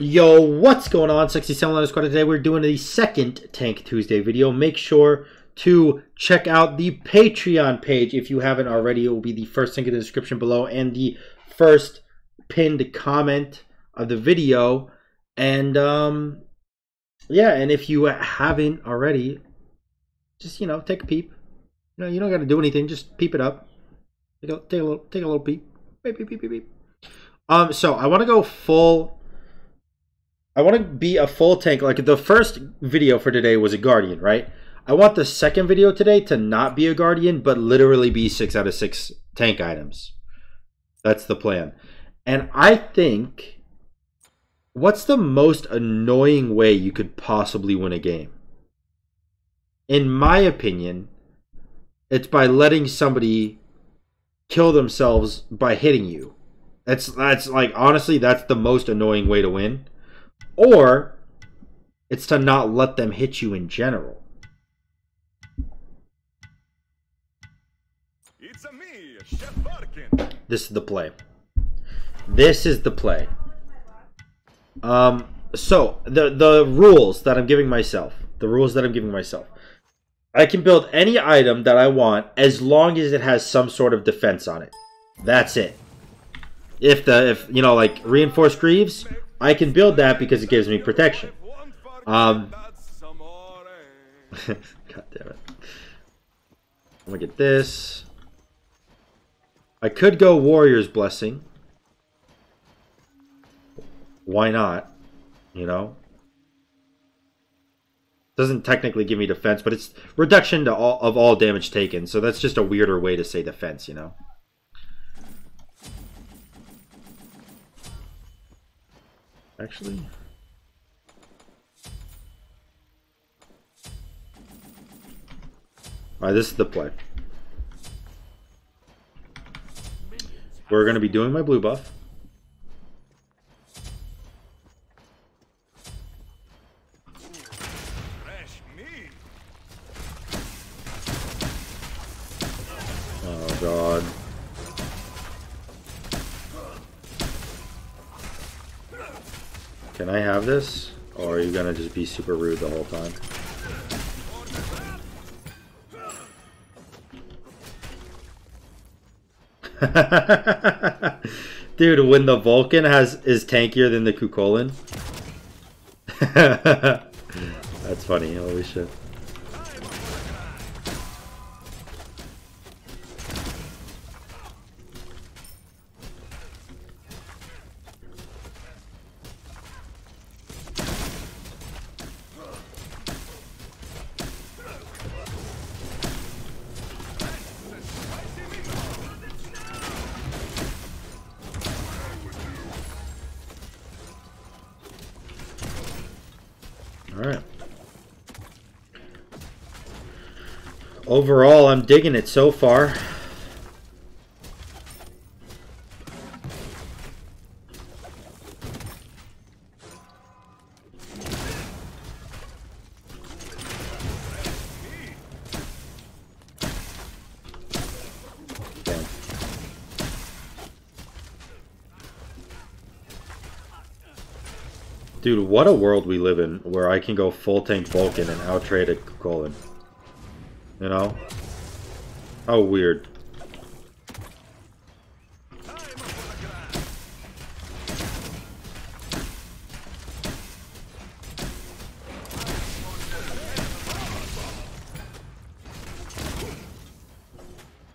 Yo, what's going on? 67 Letter Squad. Today we're doing the second Tank Tuesday video. Make sure to check out the Patreon page if you haven't already. It will be the first link in the description below and the first pinned comment of the video. And um yeah, and if you haven't already, just you know, take a peep. You know, you don't gotta do anything, just peep it up. Take a, take a little take a little peep. Beep beep beep beep beep. Um so I wanna go full I want to be a full tank. Like the first video for today was a Guardian, right? I want the second video today to not be a Guardian, but literally be six out of six tank items. That's the plan. And I think, what's the most annoying way you could possibly win a game? In my opinion, it's by letting somebody kill themselves by hitting you. That's that's like honestly, that's the most annoying way to win or it's to not let them hit you in general. It's a me, Chef Barkin. This is the play. This is the play. Um, so the the rules that I'm giving myself, the rules that I'm giving myself. I can build any item that I want as long as it has some sort of defense on it. That's it. If the if you know like reinforced greaves, I can build that because it gives me protection. Um, God damn it. I'm gonna get this. I could go Warrior's Blessing. Why not? You know? Doesn't technically give me defense, but it's reduction to all, of all damage taken. So that's just a weirder way to say defense, you know? Actually... Alright, this is the play. We're going to be doing my blue buff. Oh god. Can I have this? Or are you gonna just be super rude the whole time? Dude, when the Vulcan has is tankier than the Kukulkan. That's funny, holy shit. Overall, I'm digging it so far. Dude, what a world we live in where I can go full tank Vulcan and outtrade a Colin. You know? How weird.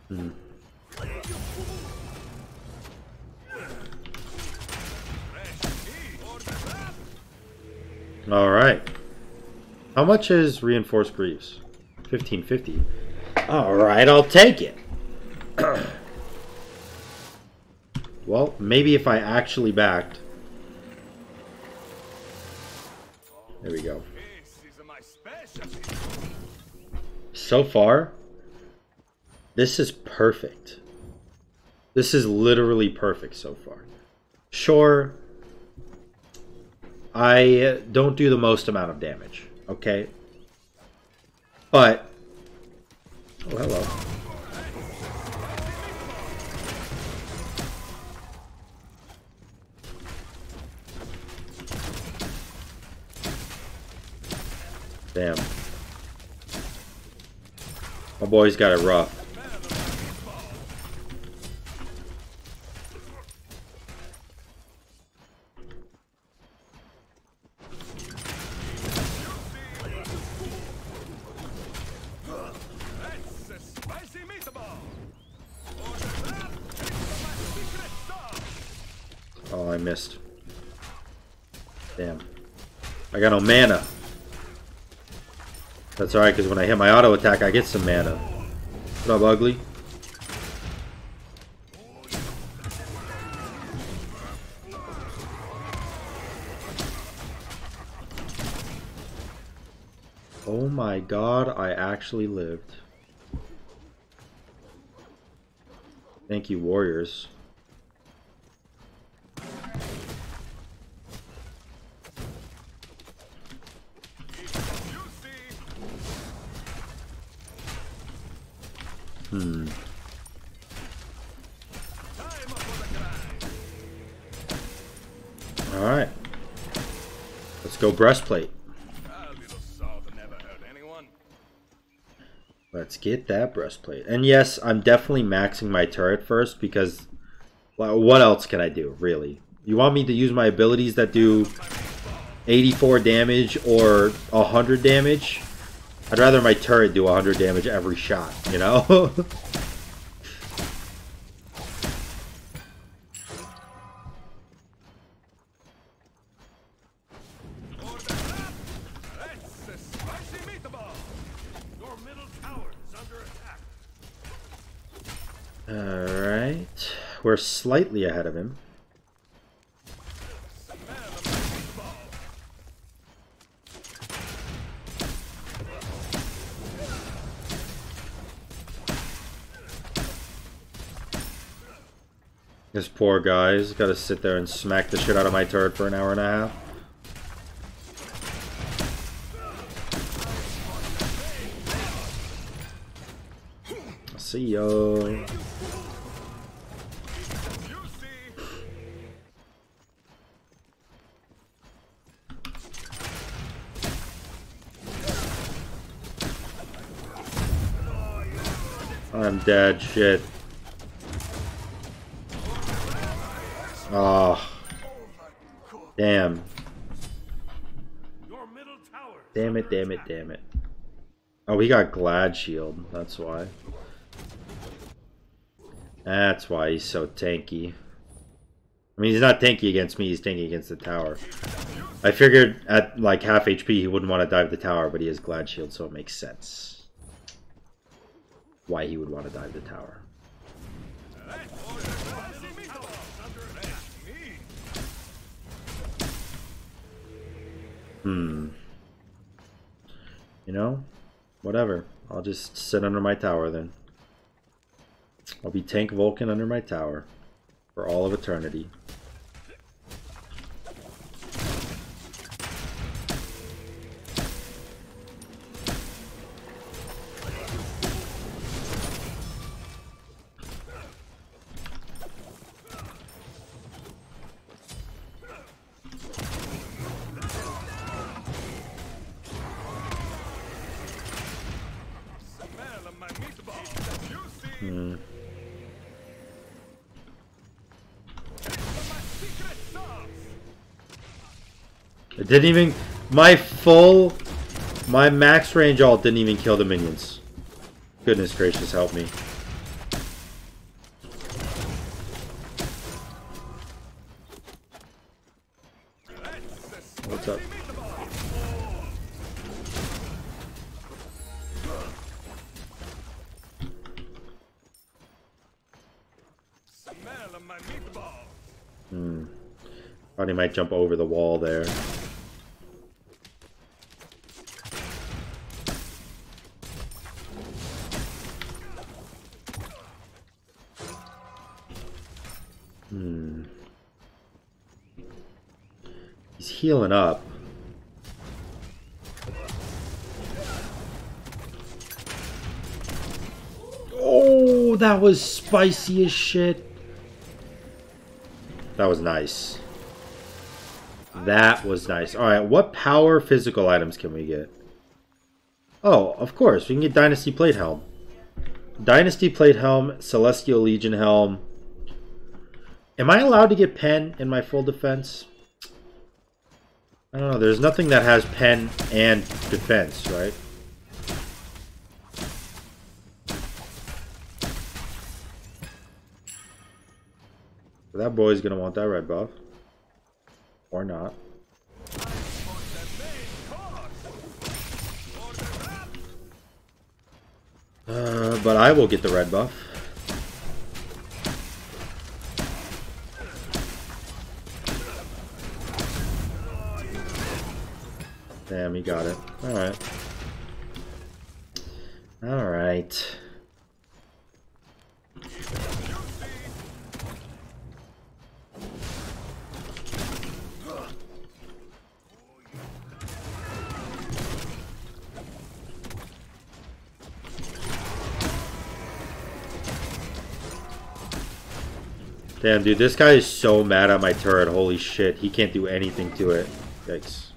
Hmm. Alright. How much is reinforced greaves? 1550. Alright, I'll take it. well, maybe if I actually backed. There we go. So far, this is perfect. This is literally perfect so far. Sure, I don't do the most amount of damage, okay? But... Oh, hello. Damn. My boy's got it rough. I missed. Damn. I got no mana. That's alright, because when I hit my auto attack, I get some mana. What up, ugly? Oh my god, I actually lived. Thank you, warriors. Alright. Let's go breastplate. Let's get that breastplate. And yes, I'm definitely maxing my turret first because well, what else can I do, really? You want me to use my abilities that do 84 damage or 100 damage? I'd rather my turret do 100 damage every shot, you know? We're slightly ahead of him. This poor guy's got to sit there and smack the shit out of my turret for an hour and a half. See yo. I'm dead. Shit. Oh. Damn. Damn it, damn it, damn it. Oh, he got Glad Shield. That's why. That's why he's so tanky. I mean, he's not tanky against me, he's tanky against the tower. I figured at like half HP he wouldn't want to dive the tower, but he has Glad Shield, so it makes sense. Why he would want to dive the tower. Hmm. You know, whatever. I'll just sit under my tower then. I'll be Tank Vulcan under my tower for all of eternity. It didn't even. My full. My max range alt didn't even kill the minions. Goodness gracious, help me. What's up? Hmm. Thought he might jump over the wall there. Healing up. Oh, that was spicy as shit. That was nice. That was nice. Alright, what power physical items can we get? Oh, of course. We can get Dynasty Plate Helm. Dynasty Plate Helm, Celestial Legion Helm. Am I allowed to get Pen in my full defense? I don't know. There's nothing that has Pen and defense, right? That boy's gonna want that red buff. Or not. Uh, but I will get the red buff. Damn, he got it. Alright. Alright. Damn, dude, this guy is so mad at my turret. Holy shit, he can't do anything to it. Yikes.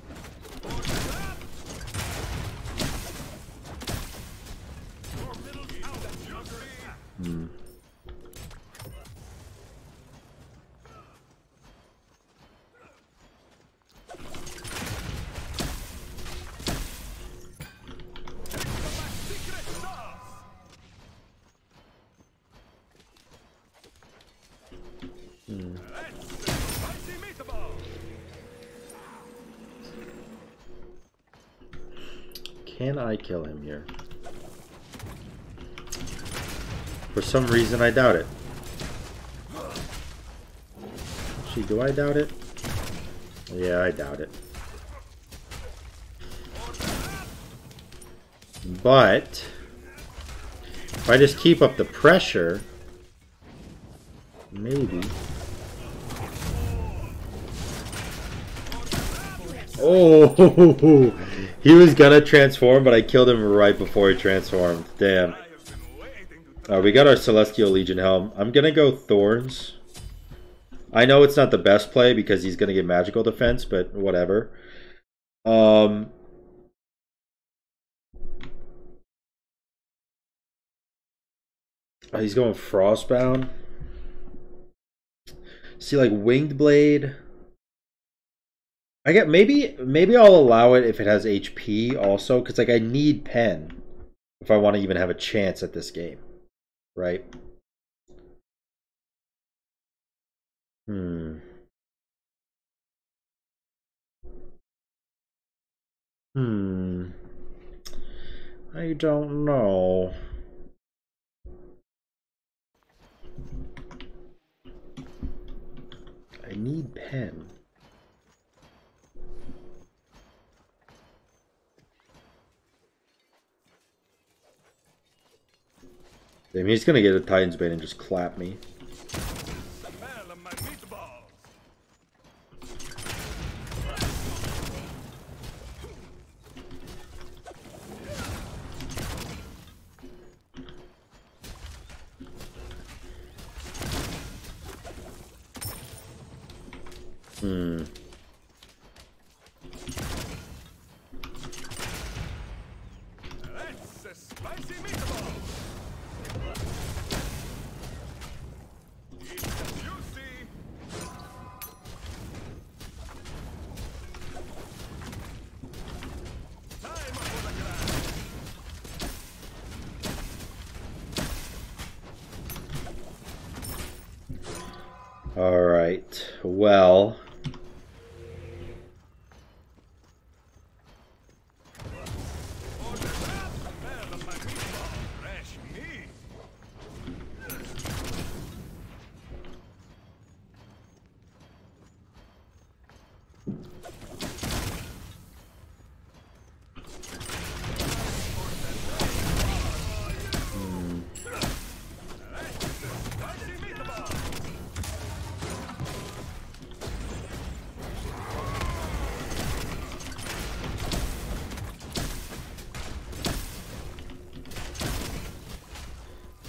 Can I kill him here? For some reason, I doubt it. Do I doubt it? Yeah, I doubt it. But, if I just keep up the pressure, maybe. Oh, he was gonna transform, but I killed him right before he transformed. Damn. Uh, we got our Celestial Legion helm. I'm gonna go Thorns. I know it's not the best play because he's gonna get magical defense, but whatever. Um. oh, he's going Frostbound. See, like Winged Blade. I get maybe maybe I'll allow it if it has HP also, because like I need pen if I want to even have a chance at this game right? Hmm. Hmm. I don't know. I need pen. Damn, he's gonna get a Titan's Bane and just clap me. Well,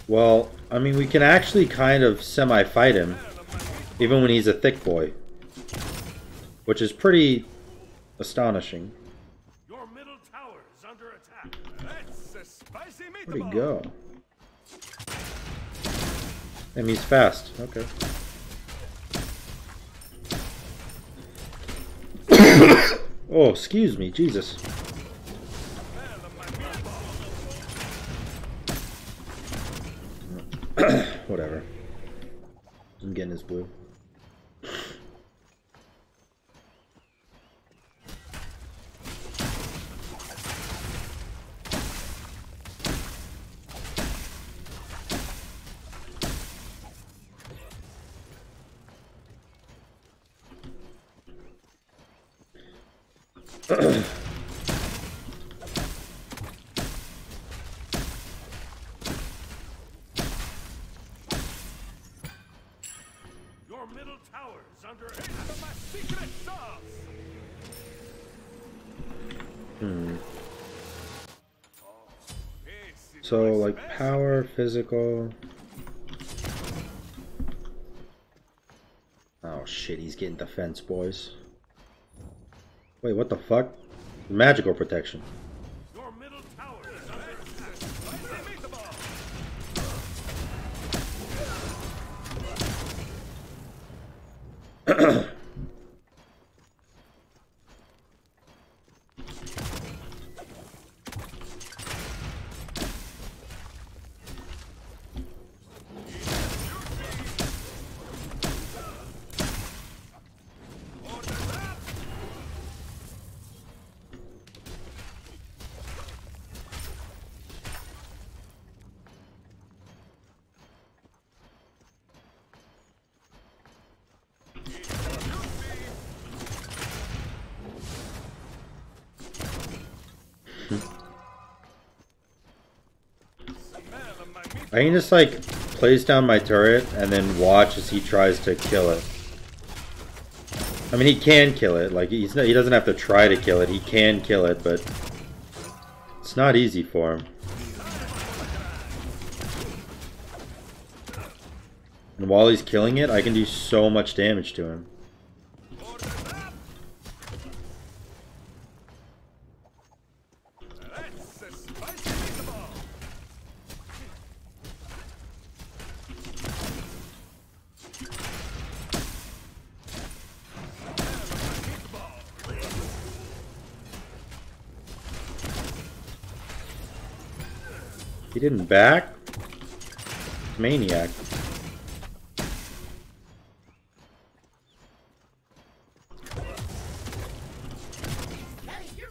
well, I mean, we can actually kind of semi-fight him, even when he's a thick boy, which is pretty astonishing. Your middle tower is under under attack. That's a spicy meatball. Where'd he go? And he's fast. Okay. oh, excuse me. Jesus. Whatever. I'm getting his blue. Physical. Oh shit, he's getting defense, boys. Wait, what the fuck? Magical protection. I can just like place down my turret and then watch as he tries to kill it. I mean, he can kill it. Like he's he doesn't have to try to kill it. He can kill it, but it's not easy for him. And while he's killing it, I can do so much damage to him. He didn't back. Maniac.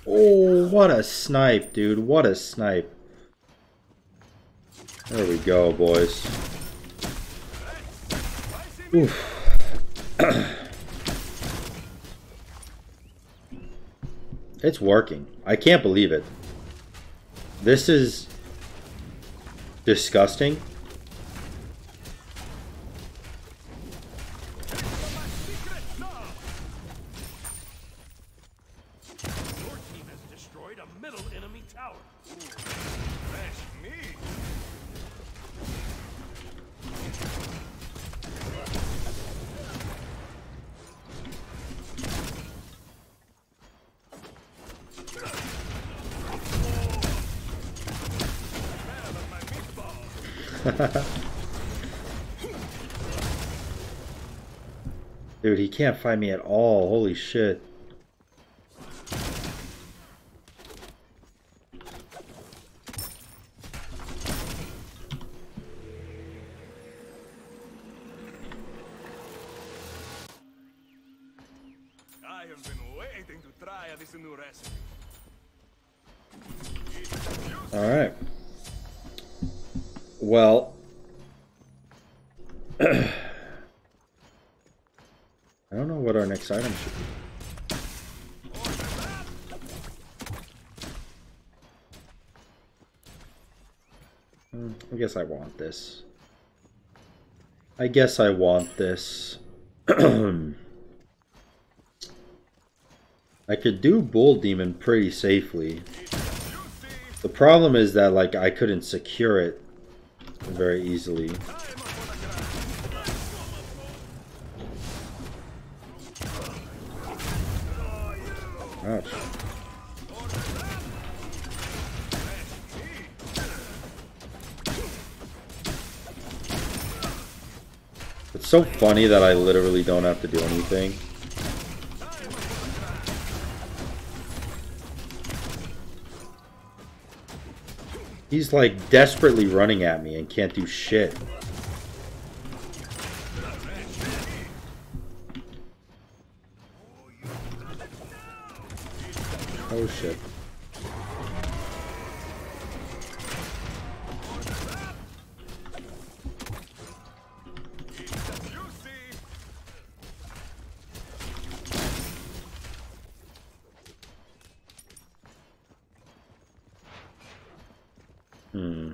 Oh, what a snipe, dude. What a snipe. There we go, boys. It's working. I can't believe it. This is disgusting. Your team has destroyed a middle enemy tower. Dude, he can't find me at all. Holy shit. I have Well. I don't know what our next item should be. Hmm, I guess I want this. I guess I want this. I could do Bull Demon pretty safely. The problem is that like I couldn't secure it very easily. Ouch. It's so funny that I literally don't have to do anything. He's like desperately running at me and can't do shit. Hmm.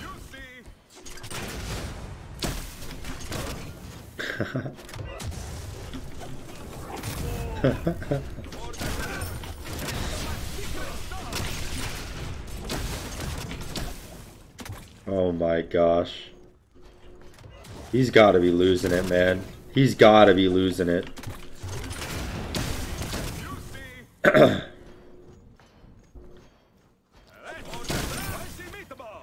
You see. Oh my gosh. He's got to be losing it, man. He's got to be losing it. You see. Spicy meatball.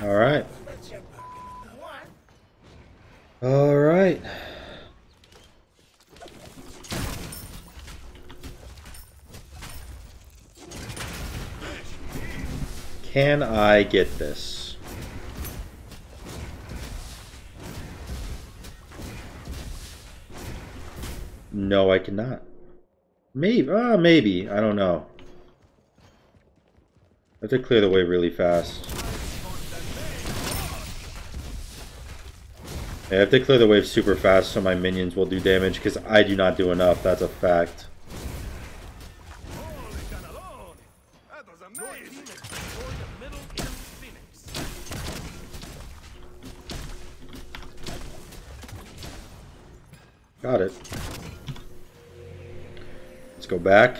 All right. All right. Can I get this? No, I cannot. Maybe, uh, maybe. I don't know. I have to clear the way really fast. I have to clear the wave super fast so my minions will do damage because I do not do enough. That's a fact. Got it. Let's go back.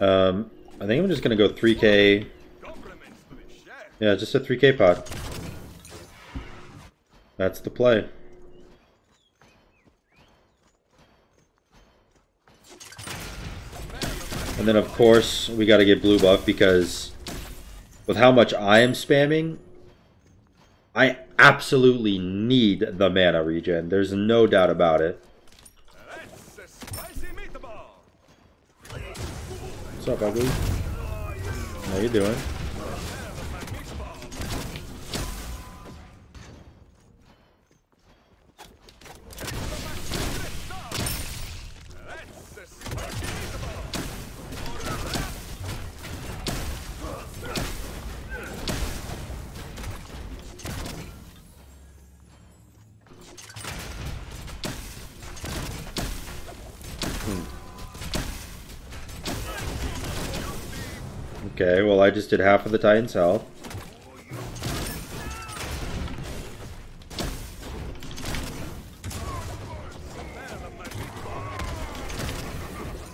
Um, I think I'm just gonna go 3k. Compliments to the chef. Yeah, just a 3k pot. That's the play. And then of course we gotta get blue buff because with how much I am spamming, I absolutely need the mana regen. There's no doubt about it. What's up, ugly? How you doing? Okay, well I just did half of the Titan's health.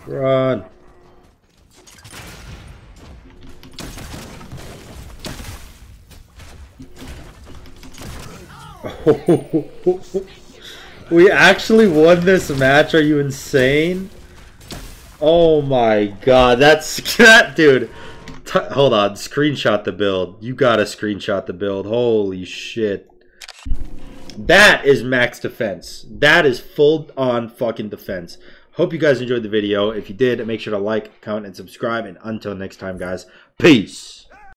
Run. we actually won this match. Are you insane? Oh my god, that's that dude. Hold on, screenshot the build. You gotta screenshot the build. Holy shit. That is max defense. That is full on fucking defense. Hope you guys enjoyed the video. If you did, make sure to like, comment, and subscribe. And until next time, guys, peace.